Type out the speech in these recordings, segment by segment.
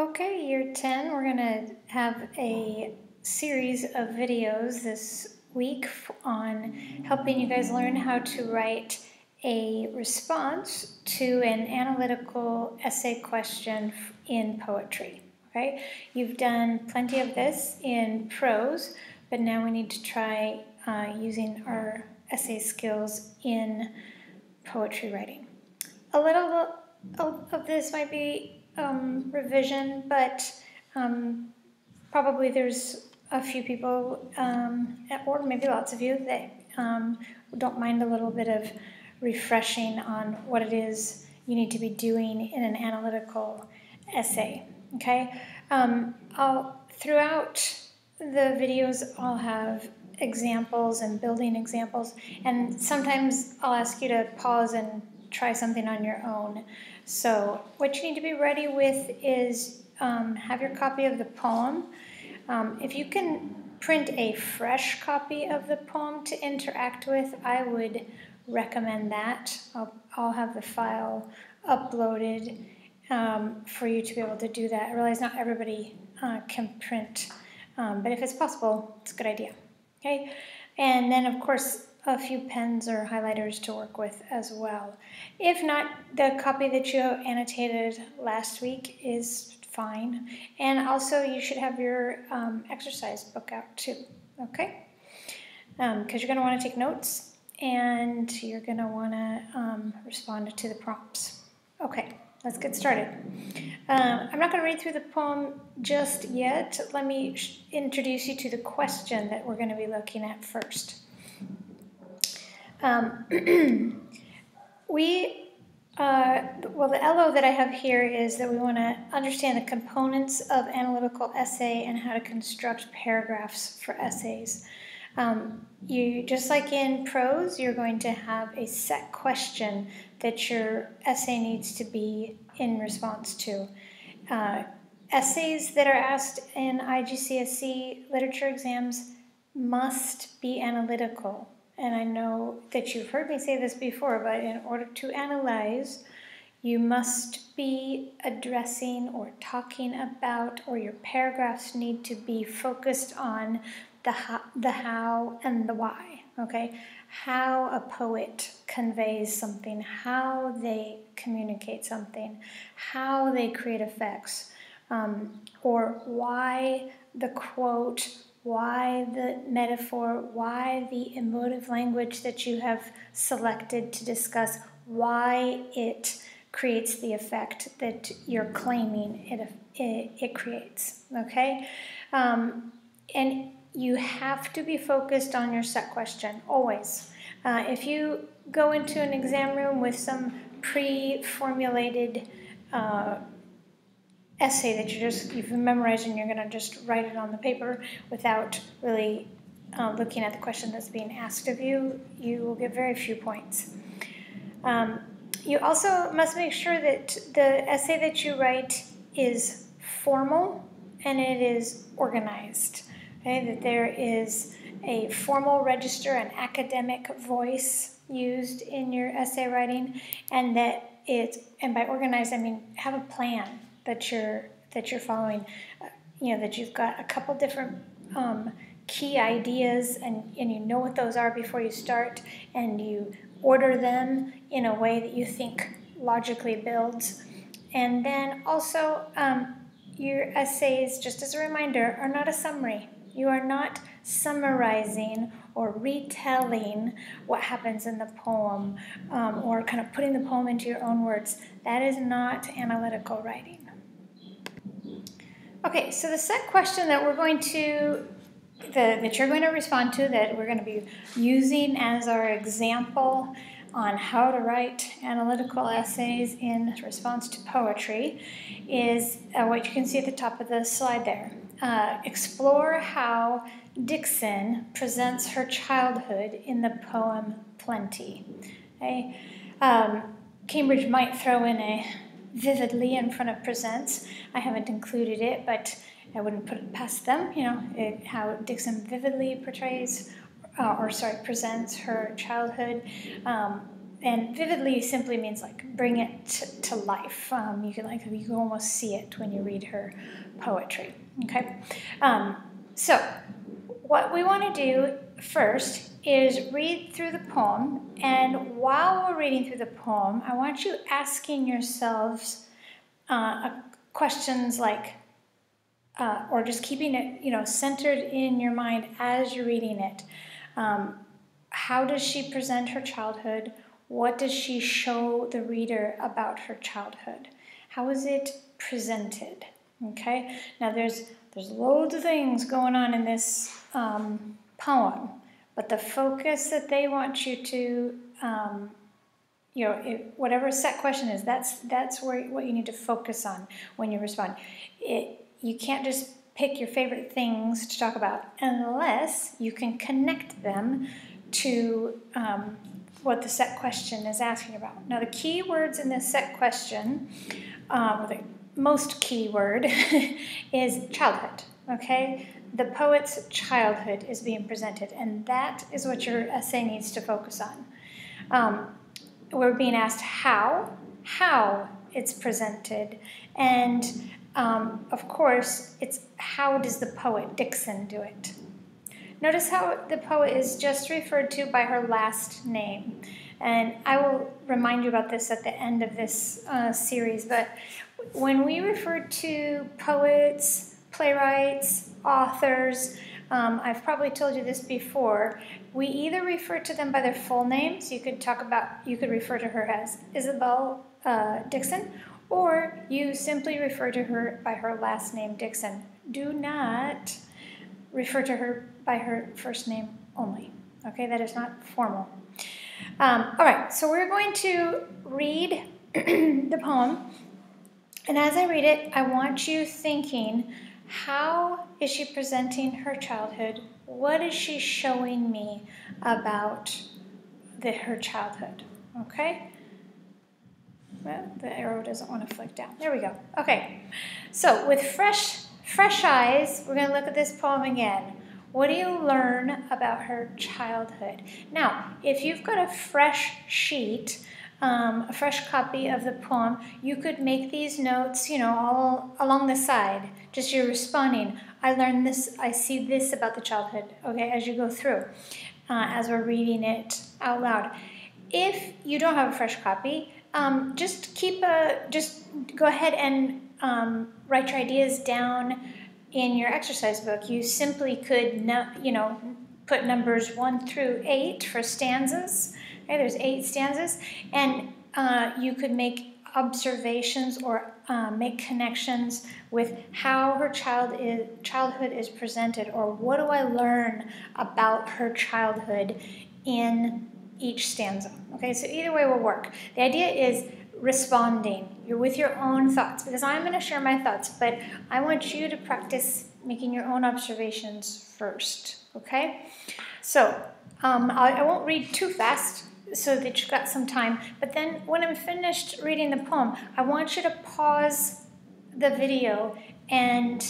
Okay, year 10, we're going to have a series of videos this week on helping you guys learn how to write a response to an analytical essay question in poetry. Okay, you've done plenty of this in prose, but now we need to try uh, using our essay skills in poetry writing. A little of this might be um, revision, but um, probably there's a few people, um, or maybe lots of you, that um, don't mind a little bit of refreshing on what it is you need to be doing in an analytical essay. Okay, um, I'll throughout the videos I'll have examples and building examples, and sometimes I'll ask you to pause and try something on your own. So what you need to be ready with is um, have your copy of the poem. Um, if you can print a fresh copy of the poem to interact with, I would recommend that. I'll, I'll have the file uploaded um, for you to be able to do that. I realize not everybody uh, can print, um, but if it's possible, it's a good idea. Okay, and then of course a few pens or highlighters to work with as well. If not, the copy that you annotated last week is fine. And also you should have your um, exercise book out too, okay? Because um, you're going to want to take notes and you're going to want to um, respond to the prompts. Okay, let's get started. Uh, I'm not going to read through the poem just yet. Let me introduce you to the question that we're going to be looking at first. Um, we, uh, well, the LO that I have here is that we want to understand the components of analytical essay and how to construct paragraphs for essays. Um, you just like in prose, you're going to have a set question that your essay needs to be in response to. Uh, essays that are asked in IGCSE literature exams must be analytical and I know that you've heard me say this before, but in order to analyze, you must be addressing or talking about, or your paragraphs need to be focused on the how, the how and the why. Okay, how a poet conveys something, how they communicate something, how they create effects, um, or why the quote why the metaphor, why the emotive language that you have selected to discuss, why it creates the effect that you're claiming it, it, it creates. Okay? Um, and you have to be focused on your set question, always. Uh, if you go into an exam room with some pre formulated uh, essay that you just you've memorized and you're going to just write it on the paper without really uh, looking at the question that's being asked of you, you will get very few points. Um, you also must make sure that the essay that you write is formal and it is organized. Okay? That there is a formal register, an academic voice used in your essay writing, and that it, and by organized I mean have a plan that you're that you're following. Uh, you know that you've got a couple different um, key ideas, and and you know what those are before you start, and you order them in a way that you think logically builds, and then also um, your essays, just as a reminder, are not a summary. You are not summarizing or retelling what happens in the poem um, or kind of putting the poem into your own words. That is not analytical writing. Okay, so the set question that we're going to, the, that you're going to respond to, that we're going to be using as our example on how to write analytical essays in response to poetry, is uh, what you can see at the top of the slide there. Uh, explore how Dixon presents her childhood in the poem Plenty. Okay? Um, Cambridge might throw in a vividly in front of presents. I haven't included it, but I wouldn't put it past them. You know it, how Dixon vividly portrays, uh, or sorry, presents her childhood. Um, and vividly simply means like bring it to, to life. Um, you can like you can almost see it when you read her poetry. Okay, um, so what we want to do first is read through the poem, and while we're reading through the poem, I want you asking yourselves uh, questions like, uh, or just keeping it, you know, centered in your mind as you're reading it. Um, how does she present her childhood? What does she show the reader about her childhood? How is it presented? Okay. Now there's there's loads of things going on in this um, poem, but the focus that they want you to, um, you know, it, whatever set question is, that's that's where what you need to focus on when you respond. It you can't just pick your favorite things to talk about unless you can connect them to um, what the set question is asking about. Now, the key words in this set question, um, the most key word, is childhood. Okay? The poet's childhood is being presented, and that is what your essay needs to focus on. Um, we're being asked how, how it's presented, and um, of course, it's how does the poet Dixon do it? Notice how the poet is just referred to by her last name. And I will remind you about this at the end of this uh, series. But when we refer to poets, playwrights, authors, um, I've probably told you this before. We either refer to them by their full names. You could talk about, you could refer to her as Isobel uh, Dixon, or you simply refer to her by her last name, Dixon. Do not refer to her by her first name only. Okay, that is not formal. Um, all right, so we're going to read the poem. And as I read it, I want you thinking how is she presenting her childhood? What is she showing me about the, her childhood? Okay? Well, the arrow doesn't want to flick down. There we go. Okay. So, with fresh fresh eyes, we're going to look at this poem again. What do you learn about her childhood? Now, if you've got a fresh sheet, um, a fresh copy of the poem, you could make these notes, you know, all along the side. Just you're responding. I learned this, I see this about the childhood, okay, as you go through, uh, as we're reading it out loud. If you don't have a fresh copy, um, just keep a, just go ahead and um, write your ideas down in your exercise book, you simply could, you know, put numbers one through eight for stanzas. Okay, there's eight stanzas, and uh, you could make observations or uh, make connections with how her child is, childhood is presented, or what do I learn about her childhood in each stanza. Okay, so either way will work. The idea is responding. You're with your own thoughts because I'm going to share my thoughts, but I want you to practice making your own observations first. Okay? So um, I, I won't read too fast so that you've got some time, but then when I'm finished reading the poem, I want you to pause the video and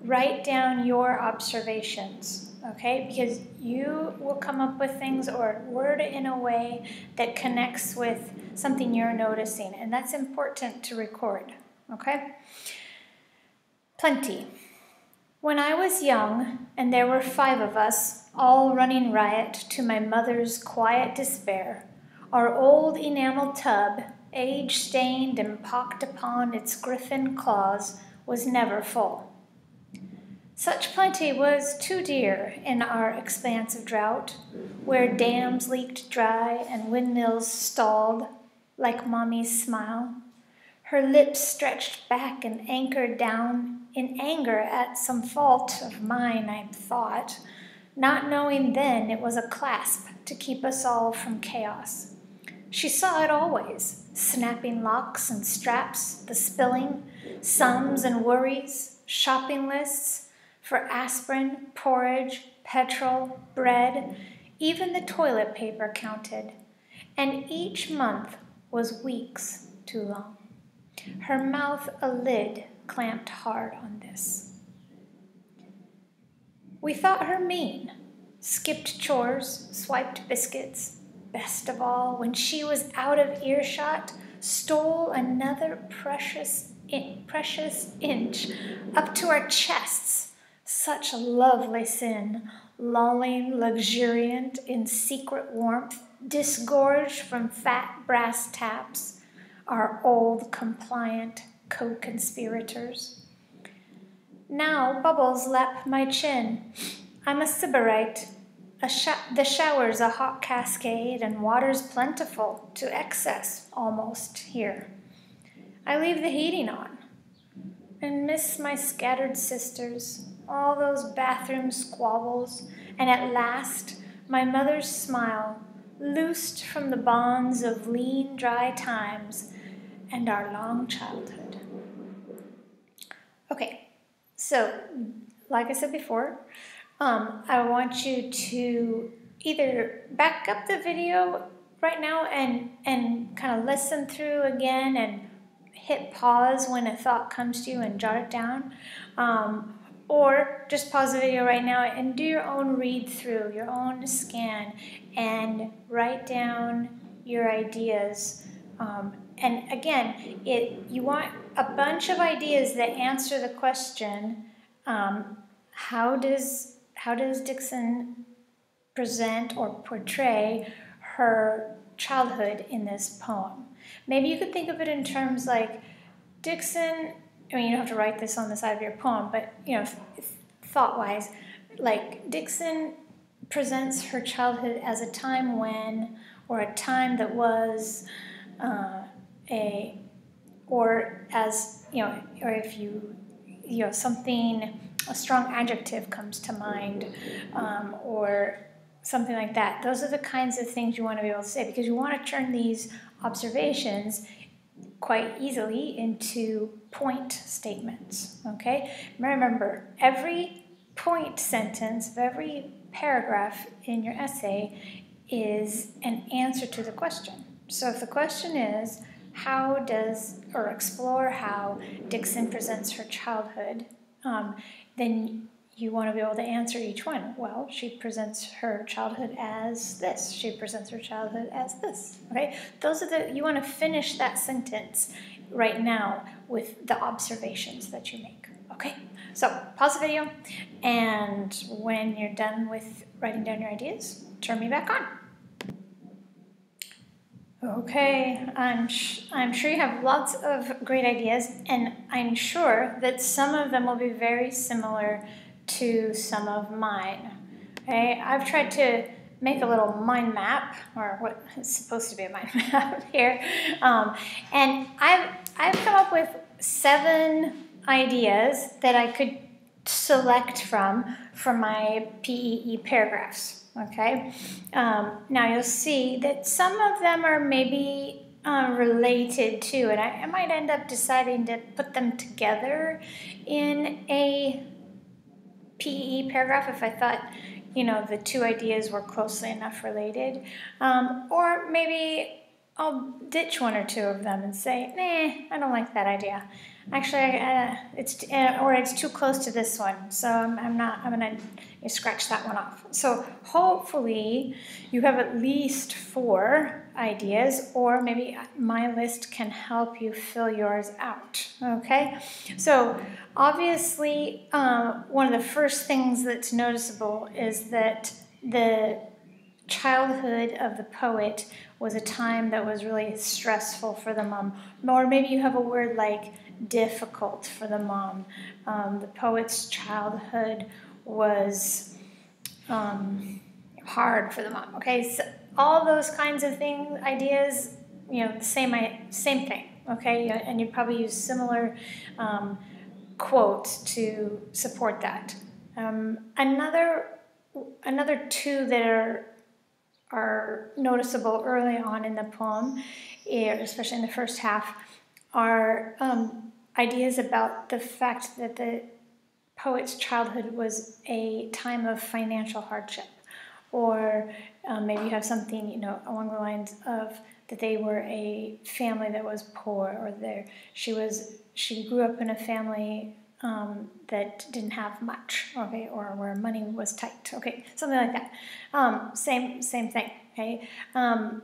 write down your observations okay? Because you will come up with things or word in a way that connects with something you're noticing, and that's important to record, okay? Plenty. When I was young, and there were five of us, all running riot to my mother's quiet despair, our old enamel tub, age stained and pocked upon its griffin claws, was never full. Such plenty was too dear in our expanse of drought, where dams leaked dry and windmills stalled like Mommy's smile. Her lips stretched back and anchored down in anger at some fault of mine, I thought, not knowing then it was a clasp to keep us all from chaos. She saw it always snapping locks and straps, the spilling, sums and worries, shopping lists for aspirin, porridge, petrol, bread, even the toilet paper counted. And each month was weeks too long. Her mouth a lid clamped hard on this. We thought her mean, skipped chores, swiped biscuits, best of all, when she was out of earshot, stole another precious, in, precious inch up to our chests. Such a lovely sin, lolling luxuriant in secret warmth, disgorged from fat brass taps, our old compliant co conspirators. Now bubbles lap my chin. I'm a sybarite. A sh- the shower's a hot cascade, and water's plentiful to excess almost here. I leave the heating on and miss my scattered sisters, all those bathroom squabbles, and at last my mother's smile, loosed from the bonds of lean, dry times and our long childhood. Okay, so like I said before, um, I want you to either back up the video right now and and kind of listen through again and hit pause when a thought comes to you and jot it down. Um, or just pause the video right now and do your own read through, your own scan, and write down your ideas. Um, and again, it you want a bunch of ideas that answer the question: um, How does how does Dixon present or portray her childhood in this poem? Maybe you could think of it in terms like Dixon I mean, you don't have to write this on the side of your poem, but you know, thought wise, like Dixon presents her childhood as a time when, or a time that was, uh, a, or as you know, or if you, you know, something, a strong adjective comes to mind, um, or something like that. Those are the kinds of things you want to be able to say because you want to turn these observations quite easily into point statements. Okay? Remember, every point sentence of every paragraph in your essay is an answer to the question. So if the question is, how does, or explore how Dixon presents her childhood, um, then you want to be able to answer each one. Well, she presents her childhood as this. She presents her childhood as this. Okay? Those are the you want to finish that sentence right now with the observations that you make. Okay? So, pause the video and when you're done with writing down your ideas, turn me back on. Okay, I'm, sh- I'm sure you have lots of great ideas, and I'm sure that some of them will be very similar to some of mine. Okay, I've tried to make a little mind map, or what is supposed to be a mind map here, um, and I've I've come up with seven ideas that I could select from for my PEE paragraphs. Okay, um, now you'll see that some of them are maybe uh, related to, and I, I might end up deciding to put them together in a PE paragraph if I thought, you know, the two ideas were closely enough related. Um, or maybe I'll ditch one or two of them and say, nah, I don't like that idea. Actually, uh, it's uh, or it's too close to this one, so I'm, I'm not. I'm gonna scratch that one off. So hopefully, you have at least four ideas, or maybe my list can help you fill yours out. Okay. So obviously, um, one of the first things that's noticeable is that the childhood of the poet was a time that was really stressful for the mom. Or maybe you have a word like difficult for the mom. Um, the poet's childhood was um, hard for the mom. Okay, so all those kinds of things, ideas, you know, same same thing. Okay, and you'd probably use similar um, quotes to support that. Um, another another two that are are noticeable early on in the poem, eh, especially in the first half, are um, ideas about the fact that the poet's childhood was a time of financial hardship, or um, maybe you have something you know along the lines of that they were a family that was poor, or there she was she grew up in a family um, that didn't have much, okay, or where money was tight, okay, something like that. Um, same same thing, okay. Um,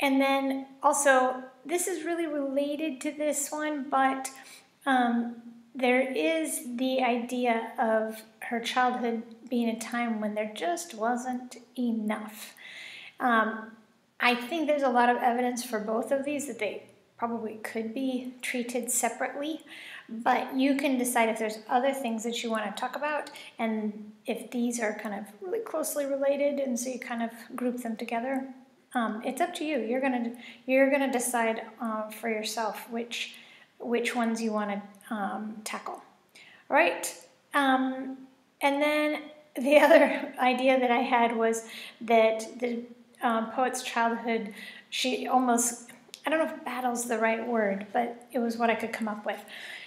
and then also, this is really related to this one, but um, there is the idea of her childhood being a time when there just wasn't enough. Um, I think there's a lot of evidence for both of these that they probably could be treated separately, but you can decide if there's other things that you want to talk about and if these are kind of really closely related and so you kind of group them together. Um, it's up to you. You're gonna you're gonna decide uh, for yourself which which ones you want to um, tackle. All right, um, and then the other idea that I had was that the um, poet's childhood, she almost I don't know if battle's the right word, but it was what I could come up with.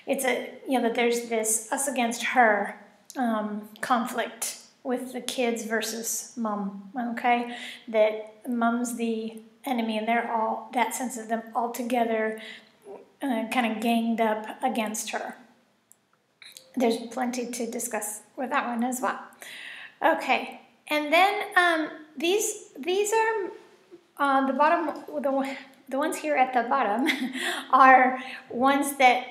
It's a, you know, that there's this us against her um, conflict with the kids versus mom, okay? That mom's the enemy and they're all, that sense of them all together uh, kind of ganged up against her. There's plenty to discuss with that one as well. Okay, and then um, these, these are uh, the bottom, the the ones here at the bottom are ones that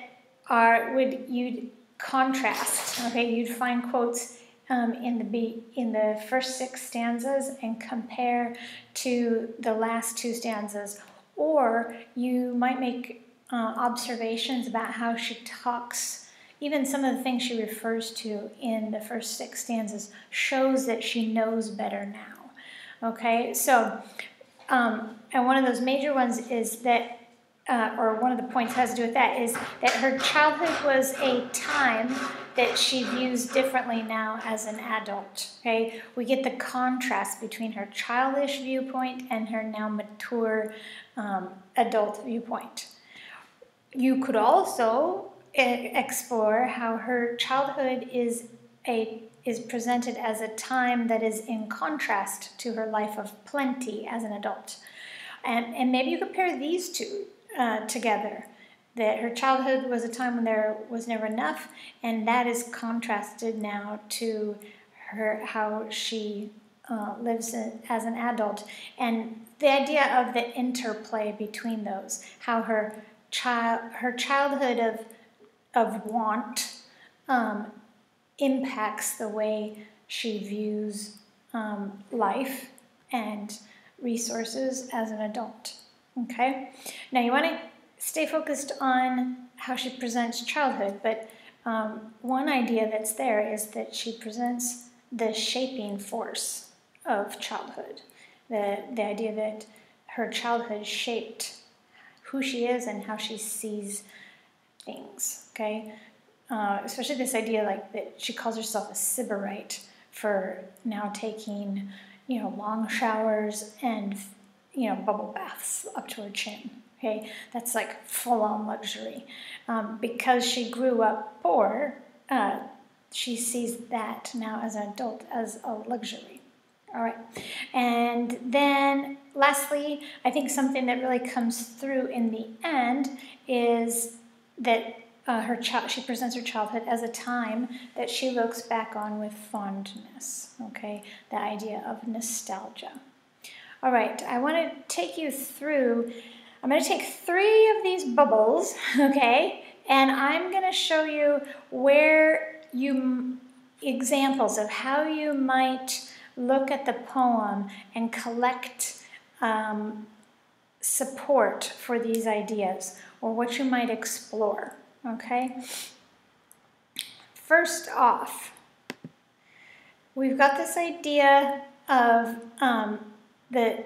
are would you'd contrast. Okay, you'd find quotes um, in the be in the first six stanzas and compare to the last two stanzas, or you might make uh, observations about how she talks. Even some of the things she refers to in the first six stanzas shows that she knows better now. Okay, so um, and one of those major ones is that, uh, or one of the points has to do with that, is that her childhood was a time that she views differently now as an adult. Okay, we get the contrast between her childish viewpoint and her now mature um, adult viewpoint. You could also explore how her childhood is a is presented as a time that is in contrast to her life of plenty as an adult. And, and maybe you compare these two uh, together. That her childhood was a time when there was never enough, and that is contrasted now to her how she uh, lives as an adult, and the idea of the interplay between those, how her child her childhood of of want um, impacts the way she views um, life and resources as an adult. Okay? Now you want to stay focused on how she presents childhood, but um, one idea that's there is that she presents the shaping force of childhood. The, the idea that her childhood shaped who she is and how she sees things. Okay? uh, especially this idea like that she calls herself a sybarite for now taking you know long showers and you know bubble baths up to her chin okay that's like full on luxury um, because she grew up poor uh, she sees that now as an adult as a luxury all right and then lastly i think something that really comes through in the end is that uh, her child, she presents her childhood as a time that she looks back on with fondness. Okay, the idea of nostalgia. All right, I want to take you through. I'm going to take three of these bubbles, okay, and I'm going to show you where you examples of how you might look at the poem and collect um, support for these ideas or what you might explore. Okay? First off, we've got this idea of um, the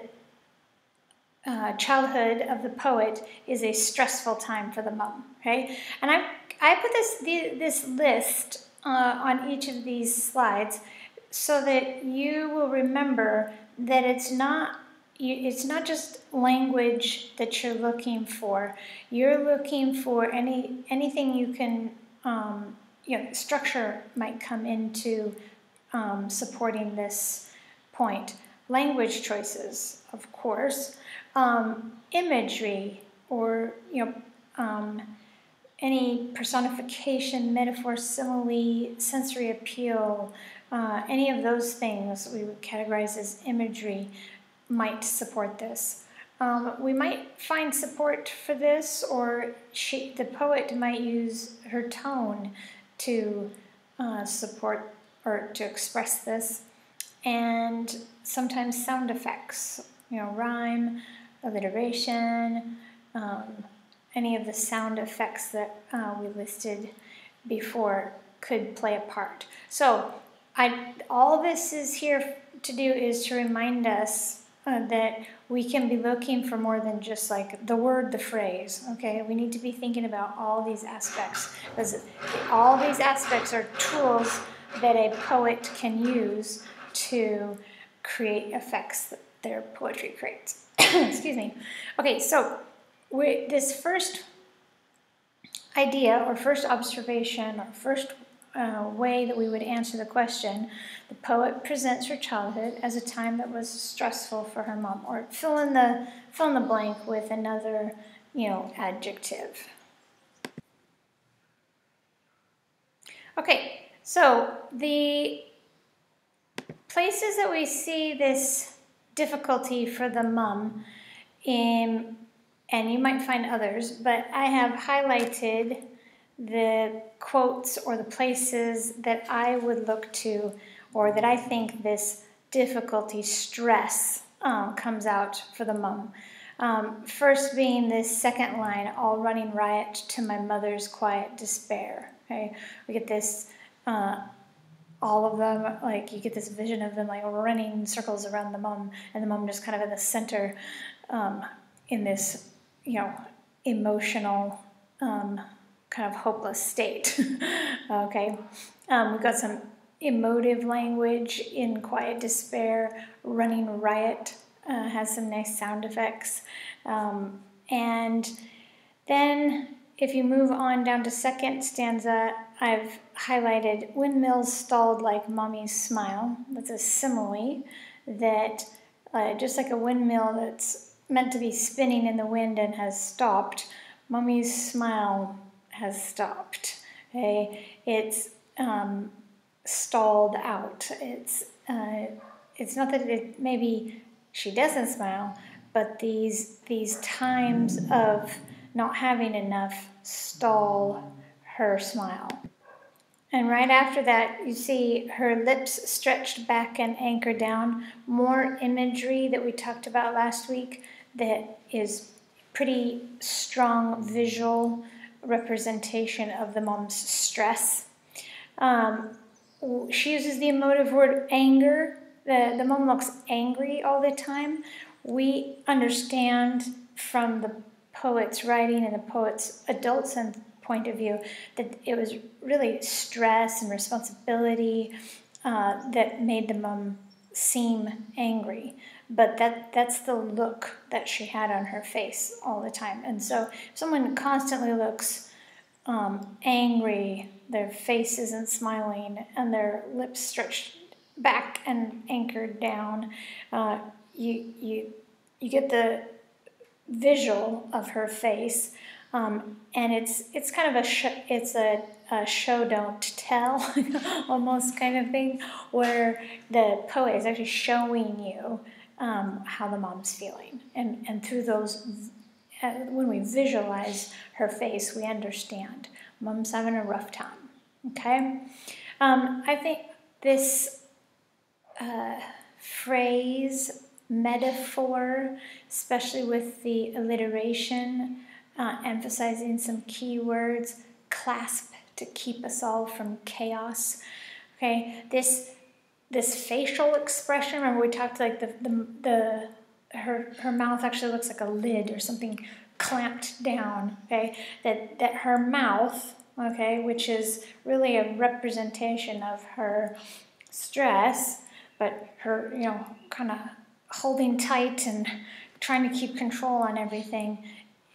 uh, childhood of the poet is a stressful time for the mom. Okay, and I I put this this list uh, on each of these slides so that you will remember that it's not it's not just language that you're looking for. You're looking for any anything you can. Um, you know, structure might come into um, supporting this point. Language choices, of course, um, imagery, or you know, um, any personification, metaphor, simile, sensory appeal, uh, any of those things we would categorize as imagery might support this. Um, we might find support for this, or she, the poet might use her tone to uh, support or to express this, and sometimes sound effects, you know, rhyme, alliteration, um, any of the sound effects that uh, we listed before could play a part. So, I all this is here to do is to remind us uh, that we can be looking for more than just like the word, the phrase. Okay, we need to be thinking about all these aspects because all these aspects are tools that a poet can use to create effects that their poetry creates. Excuse me. Okay, so we, this first idea or first observation or first uh, way that we would answer the question, the poet presents her childhood as a time that was stressful for her mom, or fill in the fill in the blank with another, you know, adjective. Okay, so the places that we see this difficulty for the mum in and you might find others, but I have highlighted the quotes or the places that I would look to or that I think this difficulty, stress um, comes out for the mom. Um, first being this second line, all running riot to my mother's quiet despair. Okay, we get this, uh, all of them, like you get this vision of them like running circles around the mom, and the mom just kind of in the center, um, in this, you know, emotional um, kind of hopeless state. okay, um, we've got some emotive language in quiet despair, running riot uh, has some nice sound effects. Um, and then if you move on down to second stanza, I've highlighted windmills stalled like mommy's smile. That's a simile that uh, just like a windmill that's meant to be spinning in the wind and has stopped, mommy's smile has stopped. Okay, it's um, stalled out. It's uh, it's not that it maybe she doesn't smile, but these these times of not having enough stall her smile. And right after that, you see her lips stretched back and anchored down. More imagery that we talked about last week that is pretty strong visual representation of the mom's stress. Um, she uses the emotive word anger. The, the mom looks angry all the time. We understand from the poet's writing and the poet's adult point of view that it was really stress and responsibility uh, that made the mom seem angry but that that's the look that she had on her face all the time. And so, if someone constantly looks um, angry, their face isn't smiling, and their lips stretched back and anchored down, uh, you you you get the visual of her face. Um, and it's it's kind of a sh- it's a, a, show don't tell almost kind of thing where the poet is actually showing you um, how the mom's feeling. And, and through those, uh, when we visualize her face, we understand mom's having a rough time. Okay? Um, I think this uh, phrase, metaphor, especially with the alliteration, uh, emphasizing some key words, clasp to keep us all from chaos. Okay, this this facial expression. Remember we talked like the the, the her her mouth actually looks like a lid or something clamped down. Okay, that that her mouth. Okay, which is really a representation of her stress, but her you know kind of holding tight and trying to keep control on everything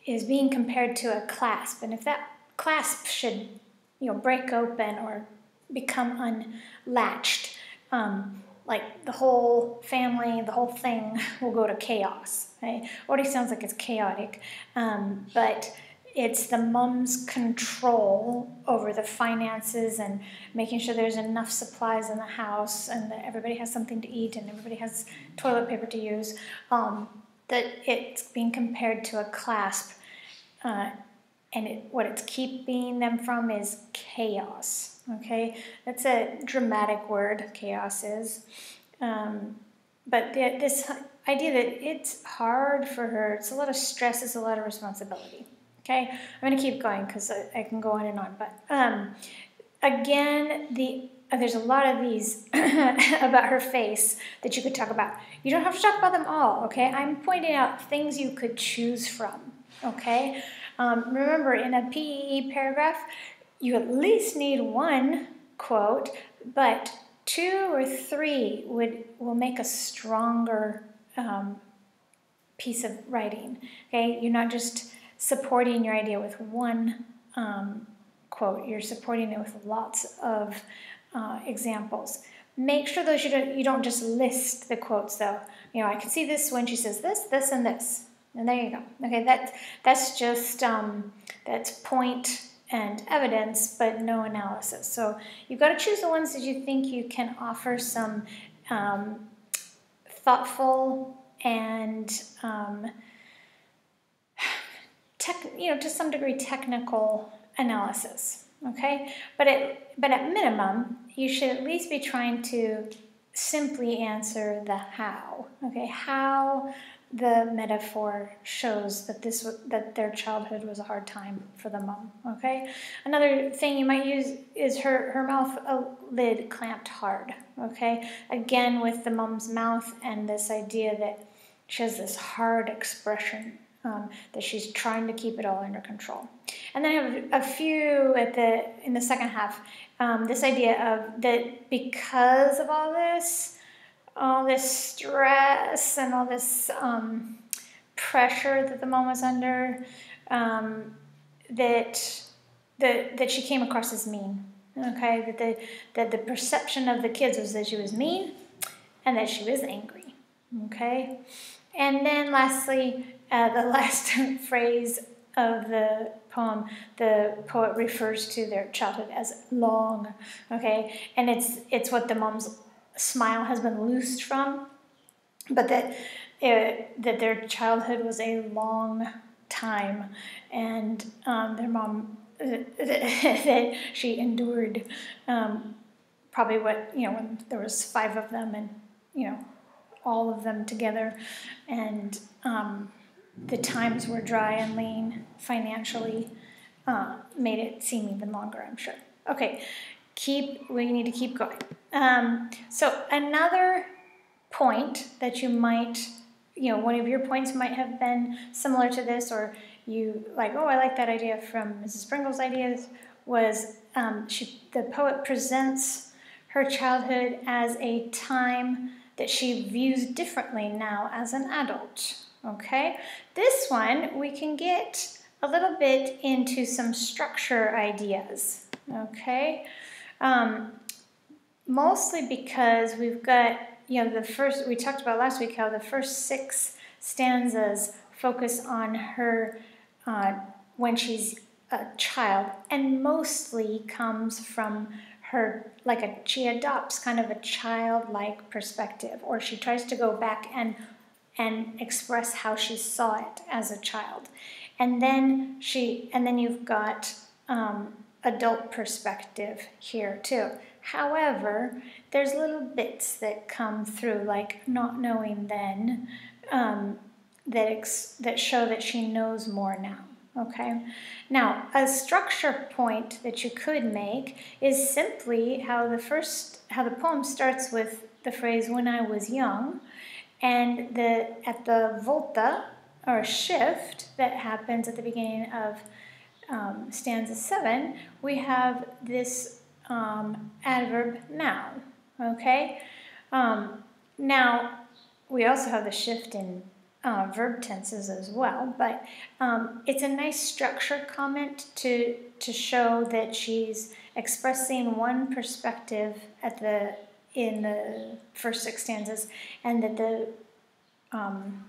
is being compared to a clasp. And if that clasp should you know break open or become unlatched um, like the whole family, the whole thing will go to chaos. Right? Already sounds like it's chaotic, um, but it's the mom's control over the finances and making sure there's enough supplies in the house and that everybody has something to eat and everybody has toilet paper to use. Um, that it's being compared to a clasp, uh, and it, what it's keeping them from is chaos. Okay, that's a dramatic word. Chaos is, um, but the, this idea that it's hard for her. It's a lot of stress. It's a lot of responsibility. Okay, I'm going to keep going because I, I, can go on and on. But um, again, the uh, there's a lot of these about her face that you could talk about. You don't have to talk about them all. Okay, I'm pointing out things you could choose from. Okay, um, remember in a PEE paragraph, you at least need one quote, but two or three would will make a stronger um, piece of writing. Okay, you're not just supporting your idea with one um, quote, you're supporting it with lots of uh, examples. Make sure those you don't, you don't just list the quotes though. You know, I can see this when she says this, this, and this. And there you go. Okay, that, that's just, um, that's point and evidence, but no analysis. So you've got to choose the ones that you think you can offer some um, thoughtful and um, tech, you know, to some degree technical analysis. Okay, but it, but at minimum, you should at least be trying to simply answer the how. Okay, how the metaphor shows that this that their childhood was a hard time for the mom. Okay, another thing you might use is her her mouth a lid clamped hard. Okay, again with the mom's mouth and this idea that she has this hard expression um, that she's trying to keep it all under control. And then I have a few at the in the second half. Um, this idea of that because of all this, all this stress and all this um, pressure that the mom was under, um, that that that she came across as mean. Okay, that the that the perception of the kids was that she was mean, and that she was angry. Okay, and then lastly, uh, the last phrase of the poem, the poet refers to their childhood as long, okay? And it's, it's what the mom's smile has been loosed from, but that, it, uh, that their childhood was a long time, and um, their mom, that she endured um, probably what, you know, when there was five of them and, you know, all of them together, and um, the times were dry and lean financially uh, made it seem even longer, I'm sure. Okay, keep, we need to keep going. Um, so another point that you might, you know, one of your points might have been similar to this, or you like, oh, I like that idea from Mrs. Pringle's ideas, was um, she, the poet presents her childhood as a time that she views differently now as an adult. Okay, this one we can get a little bit into some structure ideas. Okay, um, mostly because we've got, you know, the first, we talked about last week how the first six stanzas focus on her uh, when she's a child and mostly comes from her like a she adopts kind of a childlike perspective or she tries to go back and and express how she saw it as a child. And then she and then you've got um, adult perspective here too. However there's little bits that come through like not knowing then um, that ex- that show that she knows more now Okay, now a structure point that you could make is simply how the first how the poem starts with the phrase "when I was young," and the at the volta or shift that happens at the beginning of um, stanza seven, we have this um, adverb noun. Okay, um, now we also have the shift in uh, verb tenses as well, but um, it's a nice structure comment to to show that she's expressing one perspective at the in the first six stanzas, and that the um,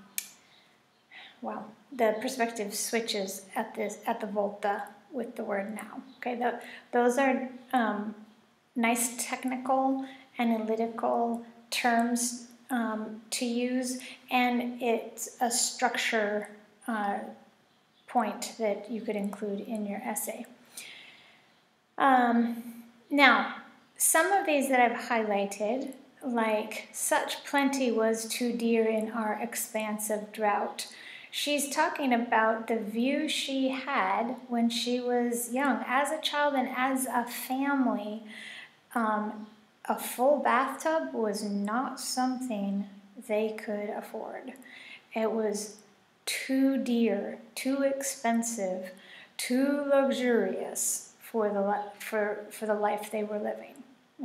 well, the perspective switches at this at the volta with the word now. Okay, the, those are um, nice technical analytical terms um, to use, and it's a structure uh, point that you could include in your essay. Um, now, some of these that I've highlighted, like such plenty was too dear in our expansive drought, she's talking about the view she had when she was young, as a child and as a family. Um, a full bathtub was not something they could afford. It was too dear, too expensive, too luxurious for the for for the life they were living.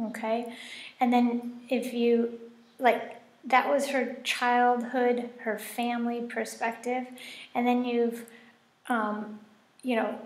Okay, and then if you like that was her childhood, her family perspective, and then you've um, you know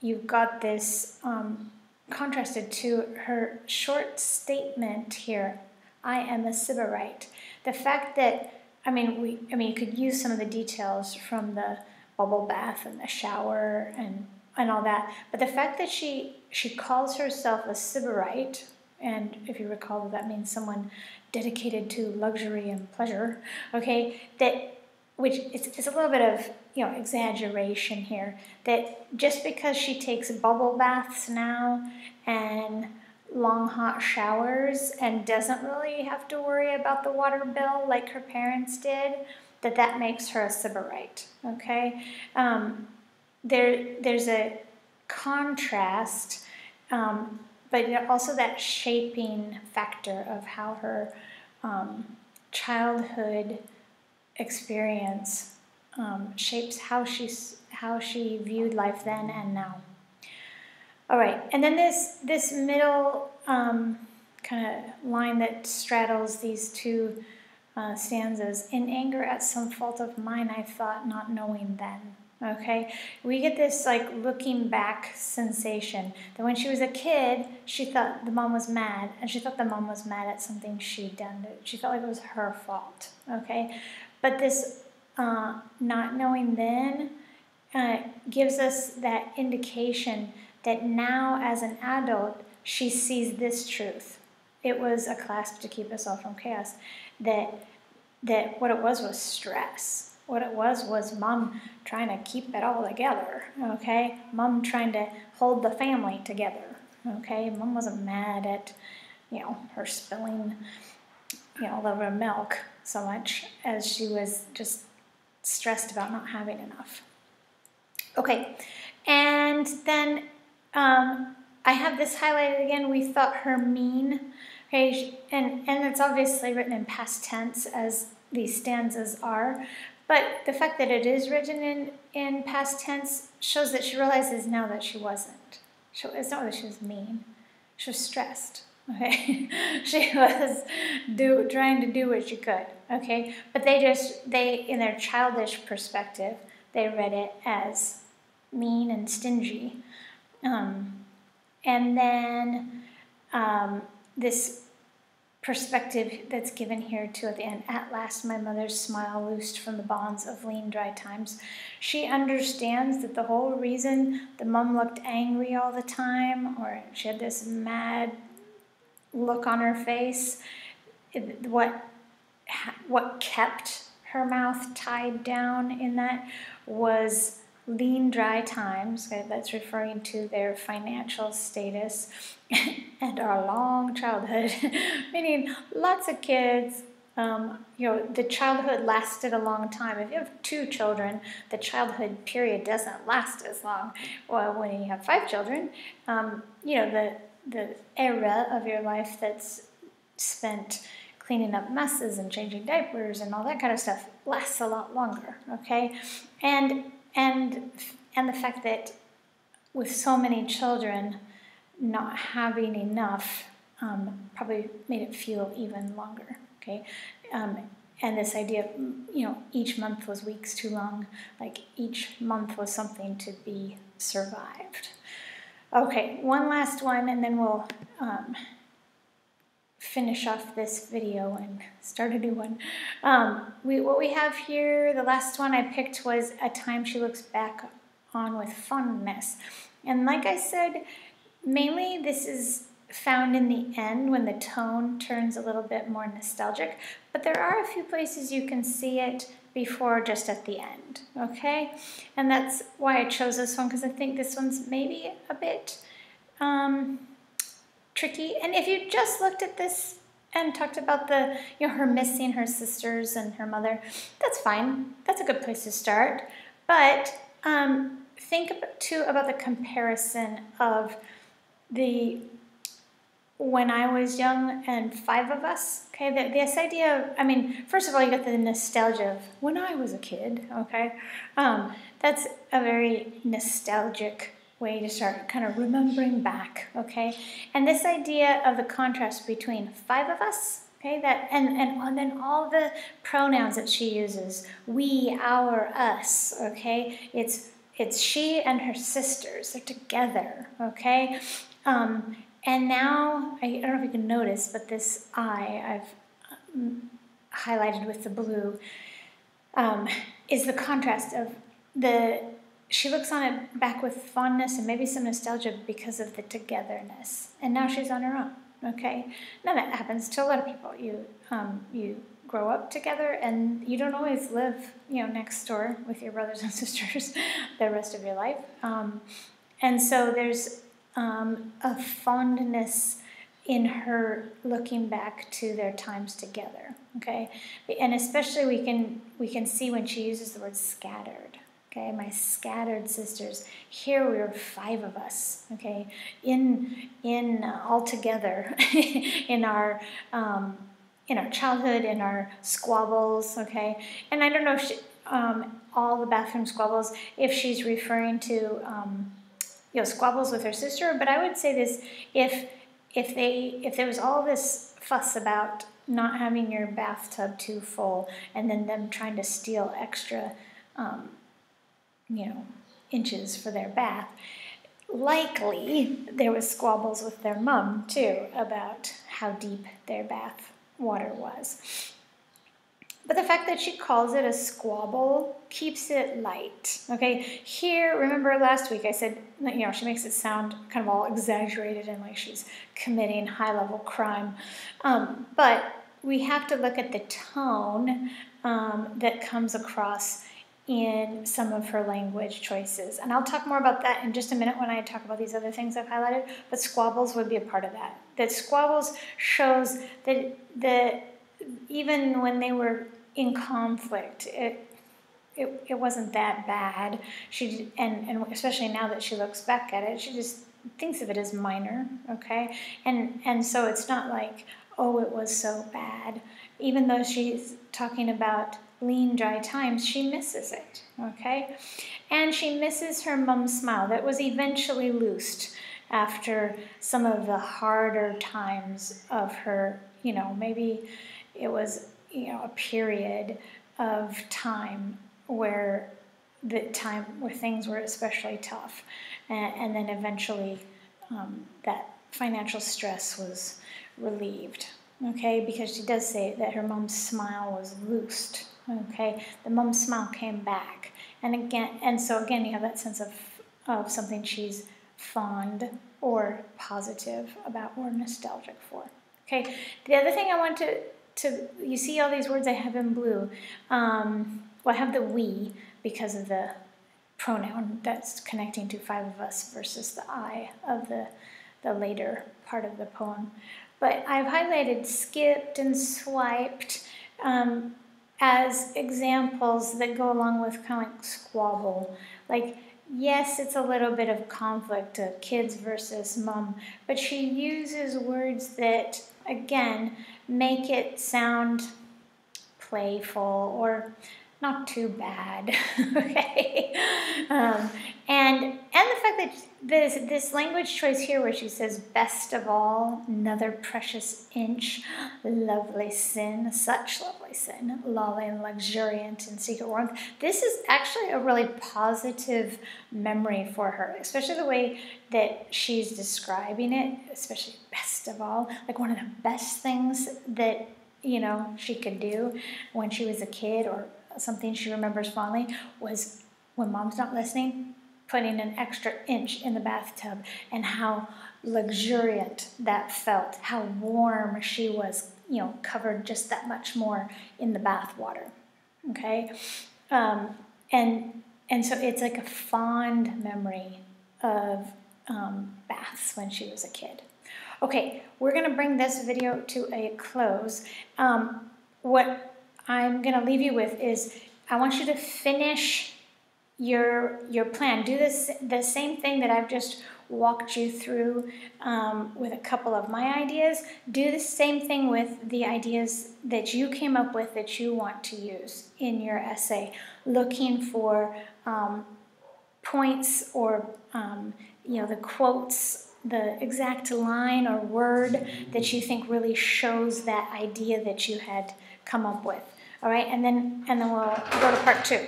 you've got this um, contrasted to her short statement here I am a Sybarite. The fact that, I mean, we, I mean, you could use some of the details from the bubble bath and the shower and, and all that, but the fact that she, she calls herself a Sybarite, and if you recall, that means someone dedicated to luxury and pleasure, okay, that which it's, it's a little bit of you know exaggeration here that just because she takes bubble baths now and long hot showers and doesn't really have to worry about the water bill like her parents did that that makes her a sybarite okay? Um, there there's a contrast um, but also that shaping factor of how her um, childhood experience um, shapes how she's how she viewed life then and now. All right, and then this this middle um, kind of line that straddles these two uh, stanzas. In anger at some fault of mine, I thought, not knowing then. Okay, we get this like looking back sensation that when she was a kid, she thought the mom was mad, and she thought the mom was mad at something she'd done. She felt like it was her fault. Okay, but this uh, not knowing then uh, gives us that indication that now, as an adult, she sees this truth. It was a clasp to keep us all from chaos. That that what it was was stress. What it was was mom trying to keep it all together. Okay, mom trying to hold the family together. Okay, mom wasn't mad at you know her spilling you know all over milk so much as she was just stressed about not having enough. Okay, and then um, I have this highlighted again. We thought her mean, okay, and and it's obviously written in past tense as these stanzas are, but the fact that it is written in in past tense shows that she realizes now that she wasn't. it's not that she was mean; she was stressed. Okay, she was do trying to do what she could. Okay, but they just they in their childish perspective they read it as mean and stingy, um, and then um, this perspective that's given here too at the end. At last, my mother's smile loosed from the bonds of lean, dry times. She understands that the whole reason the mom looked angry all the time, or she had this mad look on her face, what what kept her mouth tied down in that was lean, dry times. Okay, that's referring to their financial status and our long childhood, meaning lots of kids. Um, you know, the childhood lasted a long time. If you have two children, the childhood period doesn't last as long. Well, when you have five children, um, you know, the the era of your life that's spent cleaning up messes and changing diapers and all that kind of stuff lasts a lot longer okay and and and the fact that with so many children not having enough um, probably made it feel even longer okay? Um, and this idea of you know each month was weeks too long like each month was something to be survived. Okay, one last one, and then we'll um, finish off this video and start a new one. Um, we, what we have here, the last one I picked was a time she looks back on with fondness. And like I said, mainly this is found in the end when the tone turns a little bit more nostalgic, but there are a few places you can see it before just at the end, okay? And that's why I chose this one because I think this one's maybe a bit um, tricky. And if you just looked at this and talked about the, you know, her missing her sisters and her mother, that's fine. That's a good place to start. But um, think too about the comparison of the when I was young and five of us, okay, the, this idea of, I mean, first of all, you got the nostalgia of when I was a kid, okay? Um, that's a very nostalgic way to start kind of remembering back, okay? And this idea of the contrast between five of us, okay, that and, and, and then all the pronouns that she uses, we, our, us, okay? It's it's she and her sisters, they're together, okay? Um, and now, I, don't know if you can notice, but this I I've um, highlighted with the blue um, is the contrast of the she looks on it back with fondness and maybe some nostalgia because of the togetherness. And now she's on her own. Okay, now that happens to a lot of people. You um, you grow up together, and you don't always live you know next door with your brothers and sisters the rest of your life. Um, and so there's um, a fondness in her looking back to their times together. Okay, and especially we can we can see when she uses the word scattered okay? My scattered sisters here we are five of us okay? In in uh, all together in our um, in our childhood in our squabbles okay? And i don't know she, um, all the bathroom squabbles if she's referring to um, you know squabbles with her sister but i would say this if if they if there was all this fuss about not having your bathtub too full and then them trying to steal extra um, you know, inches for their bath. Likely there was squabbles with their mum too about how deep their bath water was. But the fact that she calls it a squabble keeps it light. Okay, here, remember last week I said, you know, she makes it sound kind of all exaggerated and like she's committing high level crime. Um, but we have to look at the tone um, that comes across in some of her language choices. And I'll talk more about that in just a minute when I talk about these other things I've highlighted, but squabbles would be a part of that. That squabbles shows that, that even when they were in conflict, it, it, it wasn't that bad. She and, and especially now that she looks back at it, she just thinks of it as minor, okay? And and so it's not like, oh, it was so bad. Even though she's talking about lean, dry times, she misses it, okay? And she misses her mom's smile that was eventually loosed after some of the harder times of her, you know, maybe it was, you know, a period of time where the time where things were especially tough. And, and then eventually um, that financial stress was relieved, okay? Because she does say that her mom's smile was loosed Okay, the mom smile came back, and again, and so again, you have that sense of of something she's fond or positive about or nostalgic for. Okay, the other thing I want to to you see all these words I have in blue. Um, well, I have the we because of the pronoun that's connecting to five of us versus the I of the the later part of the poem. But I've highlighted skipped and swiped. Um, as examples that go along with kind of like squabble. Like, yes, it's a little bit of conflict of kids versus mom, but she uses words that, again, make it sound playful or not too bad. okay, um, and and the fact that this this language choice here, where she says "best of all," another precious inch, lovely sin, such lovely sin, lolling, luxuriant in secret warmth. This is actually a really positive memory for her, especially the way that she's describing it, especially best of all, like one of the best things that you know she could do when she was a kid, or something she remembers fondly, was when mom's not listening, putting an extra inch in the bathtub, and how luxuriant that felt, how warm she was, you know, covered just that much more in the bath water. Okay, um, and and so it's like a fond memory of um, baths when she was a kid. Okay, we're going to bring this video to a close. Um, what I'm going to leave you with is I want you to finish your your plan. Do this the same thing that I've just walked you through um, with a couple of my ideas. Do the same thing with the ideas that you came up with that you want to use in your essay, looking for um, points or um, you know the quotes, the exact line or word that you think really shows that idea that you had come up with. All right, and then and then we'll go to part two.